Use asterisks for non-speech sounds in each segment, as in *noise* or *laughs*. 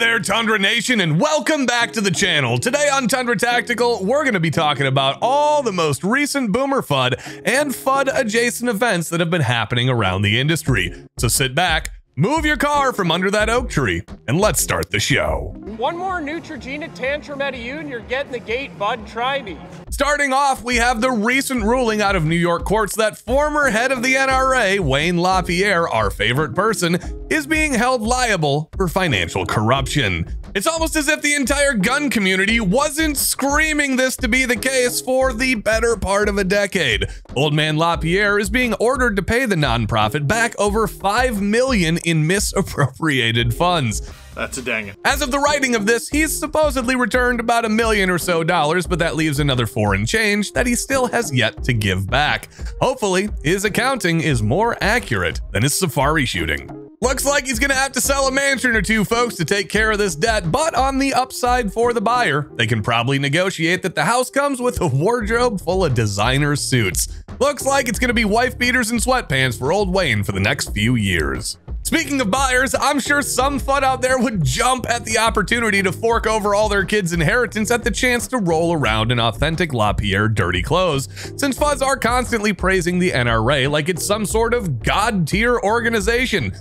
there, Tundra Nation, and welcome back to the channel. Today on Tundra Tactical, we're going to be talking about all the most recent Boomer Fudd and Fudd adjacent events that have been happening around the industry. So sit back, move your car from under that oak tree, and let's start the show. One more Neutrogena Tantrum out of you and you're getting the gate, bud. Try me. Starting off, we have the recent ruling out of New York courts that former head of the NRA, Wayne LaPierre, our favorite person, is being held liable for financial corruption. It's almost as if the entire gun community wasn't screaming this to be the case for the better part of a decade. Old man LaPierre is being ordered to pay the nonprofit back over 5 million in misappropriated funds. That's a dang it. As of the writing of this, he's supposedly returned about a million or so dollars, but that leaves another foreign change that he still has yet to give back. Hopefully, his accounting is more accurate than his safari shooting. Looks like he's gonna have to sell a mansion or two, folks, to take care of this debt, but on the upside for the buyer, they can probably negotiate that the house comes with a wardrobe full of designer suits. Looks like it's gonna be wife beaters and sweatpants for old Wayne for the next few years. Speaking of buyers, I'm sure some Fudd out there would jump at the opportunity to fork over all their kids' inheritance at the chance to roll around in authentic LaPierre dirty clothes, since Fudds are constantly praising the NRA like it's some sort of god tier organization.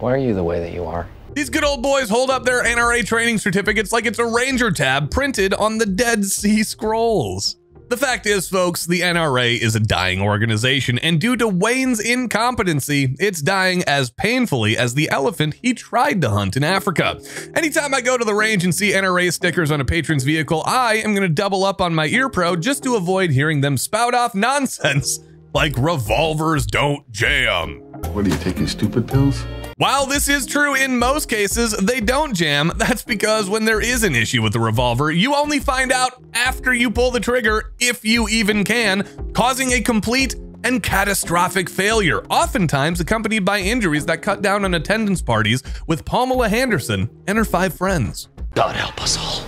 Why are you the way that you are? These good old boys hold up their NRA training certificates like it's a ranger tab printed on the Dead Sea Scrolls. The fact is, folks, the NRA is a dying organization, and due to Wayne's incompetency, it's dying as painfully as the elephant he tried to hunt in Africa. Anytime I go to the range and see NRA stickers on a patron's vehicle, I am going to double up on my ear pro just to avoid hearing them spout off nonsense *laughs* like revolvers don't jam. What are you taking stupid pills? While this is true in most cases, they don't jam. *laughs* That's because when there is an issue with the revolver, you only find out after you pull the trigger, if you even can, causing a complete and catastrophic failure, oftentimes accompanied by injuries that cut down on attendance parties with Pamela Handerson and her five friends. God help us all.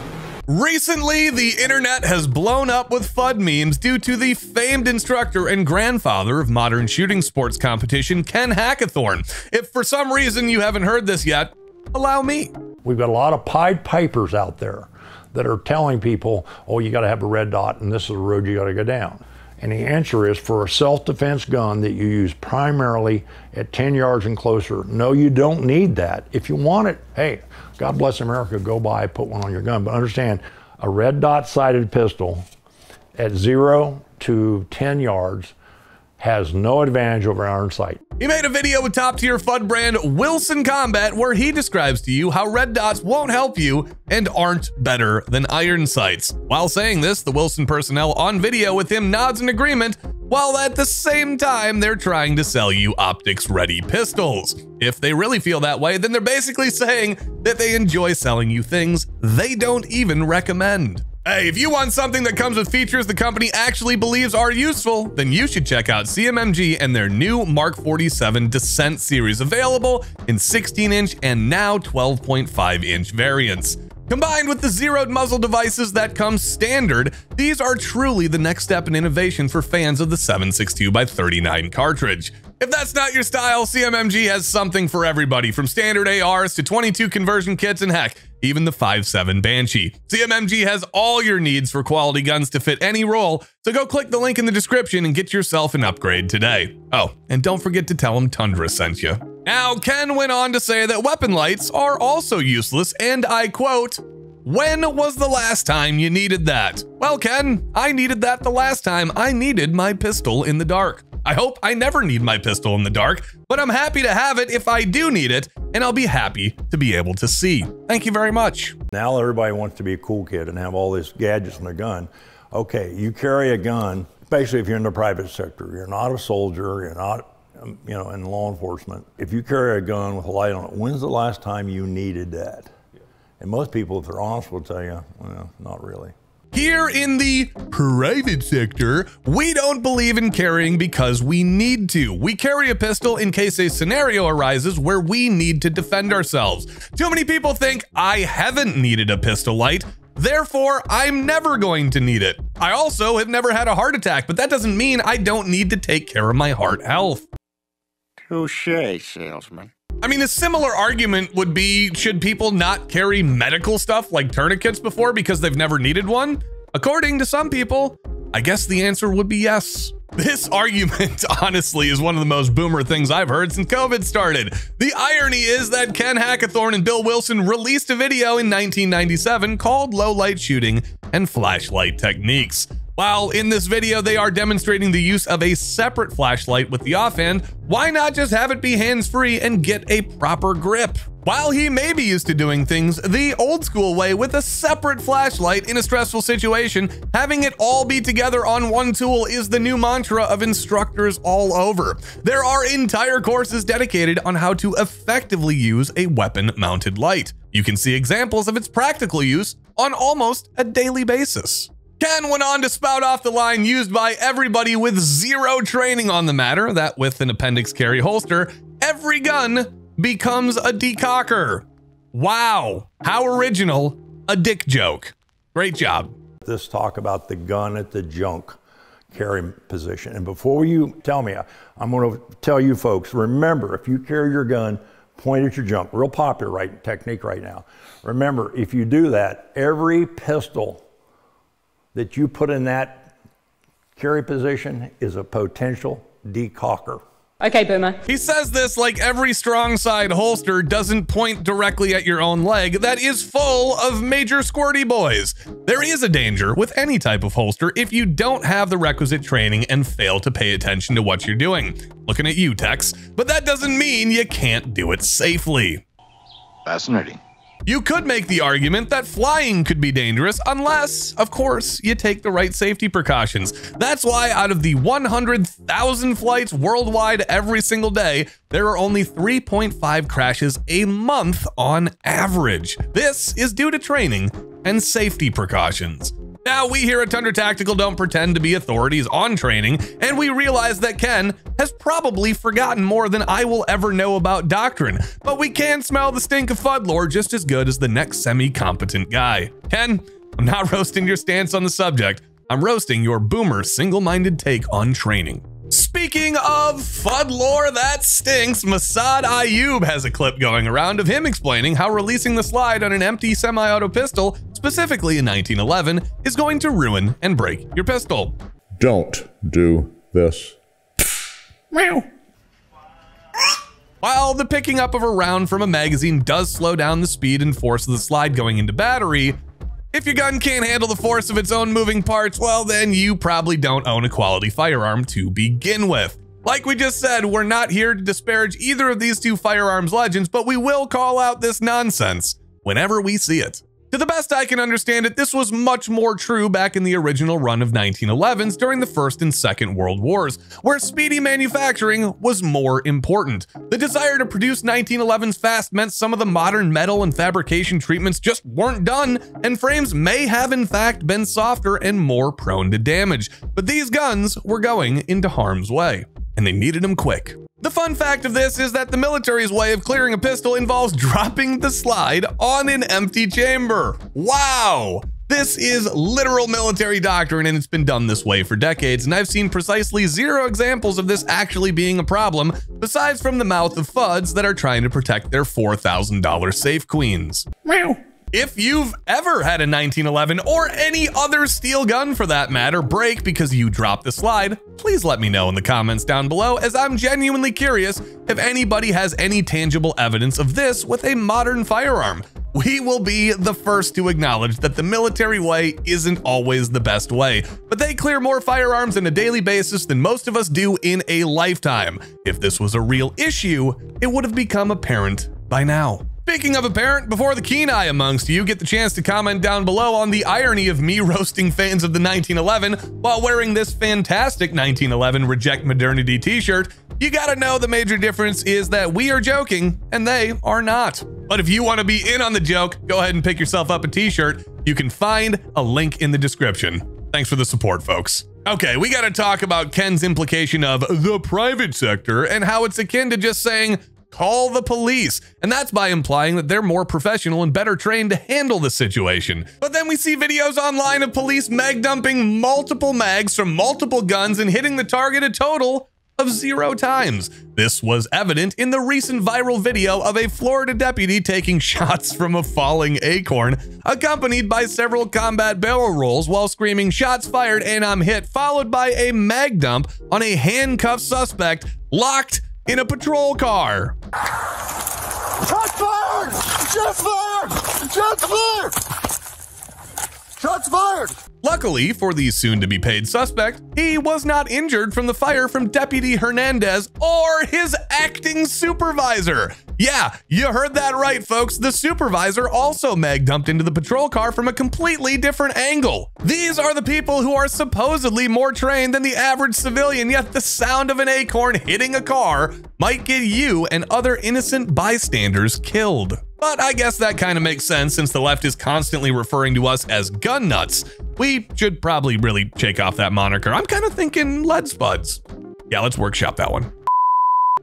Recently, the internet has blown up with Fudd memes due to the famed instructor and grandfather of modern shooting sports competition, Ken Hackathorn. If for some reason you haven't heard this yet, allow me. We've got a lot of Pied Pipers out there that are telling people, oh, you got to have a red dot and this is the road you got to go down. And the answer is for a self defense gun that you use primarily at 10 yards and closer, no, you don't need that. If you want it, hey, God bless America, go buy, put one on your gun. But understand, a red dot sighted pistol at zero to 10 yards has no advantage over iron sight. He made a video with top tier Fudd brand Wilson Combat where he describes to you how red dots won't help you and aren't better than iron sights. While saying this, the Wilson personnel on video with him nods in agreement, while at the same time they're trying to sell you optics ready pistols. If they really feel that way, then they're basically saying that they enjoy selling you things they don't even recommend. Hey, if you want something that comes with features the company actually believes are useful, then you should check out CMMG and their new Mark 47 Dissent series available in 16 inch and now 12.5 inch variants. Combined with the zeroed muzzle devices that come standard, these are truly the next step in innovation for fans of the 762x39 cartridge. If that's not your style, CMMG has something for everybody from standard ARs to 22 conversion kits and heck, even the 5.7 Banshee. CMMG has all your needs for quality guns to fit any role, so go click the link in the description and get yourself an upgrade today. Oh, and don't forget to tell them Tundra sent you. Now, Ken went on to say that weapon lights are also useless, and I quote, when was the last time you needed that? Well, Ken, I needed that the last time I needed my pistol in the dark. I hope I never need my pistol in the dark, but I'm happy to have it if I do need it, and I'll be happy to be able to see. Thank you very much. Now everybody wants to be a cool kid and have all these gadgets and a gun. Okay, you carry a gun, especially if you're in the private sector. You're not a soldier, you're not, um, you know, in law enforcement. If you carry a gun with a light on it, when's the last time you needed that? And most people, if they're honest, will tell you, well, not really. Here in the private sector, we don't believe in carrying because we need to. We carry a pistol in case a scenario arises where we need to defend ourselves. Too many people think I haven't needed a pistol light, therefore I'm never going to need it. I also have never had a heart attack, but that doesn't mean I don't need to take care of my heart health. Touche, salesman. I mean, a similar argument would be should people not carry medical stuff like tourniquets before because they've never needed one? According to some people, I guess the answer would be yes. This *laughs* argument, honestly, is one of the most boomer things I've heard since COVID started. The irony is that Ken Hackathorn and Bill Wilson released a video in 1997 called Low Light Shooting and Flashlight Techniques. While in this video they are demonstrating the use of a separate flashlight with the offhand, why not just have it be hands-free and get a proper grip? While he may be used to doing things the old school way with a separate flashlight in a stressful situation, having it all be together on one tool is the new mantra of instructors all over. There are entire courses dedicated on how to effectively use a weapon mounted light. You can see examples of its practical use on almost a daily basis. Ken went on to spout off the line used by everybody with zero training on the matter that with an appendix carry holster, every gun becomes a decocker. Wow, how original, a dick joke. Great job. This talk about the gun at the junk carry position. And before you tell me, I'm going to tell you folks, remember, if you carry your gun, point at your junk. Real popular right technique right now. Remember, if you do that, every pistol that you put in that carry position is a potential decocker. Okay, Boomer. He says this like every strong side holster doesn't point directly at your own leg that is full of major squirty boys. There is a danger with any type of holster if you don't have the requisite training and fail to pay attention to what you're doing. Looking at you, Tex. But that doesn't mean you can't do it safely. Fascinating. You could make the argument that flying could be dangerous unless, of course, you take the right safety precautions. That's why out of the 100,000 flights worldwide every single day, there are only 3.5 crashes a month on average. This is due to training and safety precautions. Now, we here at Tundra Tactical don't pretend to be authorities on training, and we realize that Ken has probably forgotten more than I will ever know about doctrine, but we can smell the stink of Fudd lore just as good as the next semi-competent guy. Ken, I'm not *laughs* roasting your stance on the subject, I'm roasting your boomer single-minded take on training. Speaking of Fudd lore that stinks, Massad Ayoob has a clip going around of him explaining how releasing the slide on an empty semi-auto pistol, specifically in 1911, is going to ruin and break your pistol. Don't do this. Meow. While the picking up of a round from a magazine does slow down the speed and force of the slide going into battery, if your gun can't handle the force of its own moving parts, well, then you probably don't own a quality firearm to begin with. Like we just said, we're not here to disparage either of these two firearms legends, but we will call out this nonsense whenever we see it. To the best I can understand it, this was much more true back in the original run of 1911s during the First and Second World Wars, where speedy manufacturing was more important. The desire to produce 1911s fast meant some of the modern metal and fabrication treatments just weren't done, and frames may have in fact been softer and more prone to damage. But these guns were going into harm's way, and they needed them quick. The fun fact of this is that the military's way of clearing a pistol involves *laughs* dropping the slide on an empty chamber. Wow! This is literal military doctrine and it's been done this way for decades, and I've seen precisely zero examples of this actually being a problem, besides from the mouth of Fudds that are trying to protect their $4,000 safe queens. Meow. If you've ever had a 1911 or any other steel gun for that matter break because you dropped the slide, please let me know in the comments down below as I'm genuinely curious if anybody has any tangible evidence of this with a modern firearm. We will be the first to acknowledge that the military way isn't always the best way, but they clear more firearms on a daily basis than most of us do in a lifetime. If this was a real issue, it would have become apparent by now. Speaking of a parent, before the keen eye amongst you get the chance to comment down below on the irony of me *laughs* roasting fans of the 1911 while wearing this fantastic 1911 Reject Modernity t-shirt, you gotta know the major difference is that we are joking and they are not. But if you want to be in on the joke, go ahead and pick yourself up a t-shirt. You can find a link in the description. Thanks for the support, folks. Okay, we gotta talk about Ken's implication of the private sector and how it's akin to just saying, call the police. And that's by implying that they're more professional and better trained to handle the situation. But then we see videos online of police mag dumping multiple mags from multiple guns and hitting the target a total of zero times. This was evident in the recent viral video of a Florida deputy taking *laughs* shots from a falling acorn, accompanied by several combat barrel rolls while screaming shots fired and I'm hit, followed by a mag dump on a handcuffed suspect locked in a patrol car. Shots fired! Shots fired! Shots fired! Shots fired! Luckily for the soon to be paid suspect, he was not injured from the fire from Deputy Hernandez or his acting supervisor. Yeah, you heard that right, folks. The supervisor also mag dumped into the patrol car from a completely different angle. These are the people who are supposedly more trained than the average civilian, yet the sound of an acorn hitting a car might get you and other innocent bystanders killed. But I guess that kind of makes sense since the left is constantly referring to us as gun nuts. We should probably really shake off that moniker. I'm kind of thinking lead spuds. Yeah, let's workshop that one.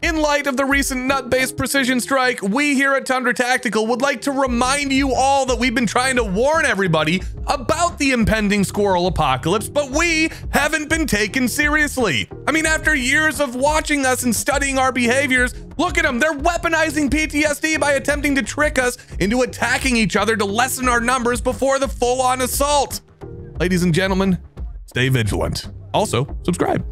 In light of the recent nut-based precision strike, we here at Tundra Tactical would like to remind you all that we've been trying to warn everybody about the impending squirrel apocalypse, but we haven't been taken seriously. I mean, after years of watching us and studying our behaviors, look at them, they're weaponizing PTSD by attempting to trick us into attacking each other to lessen our numbers before the full-on assault. Ladies and gentlemen, stay vigilant. Also, subscribe.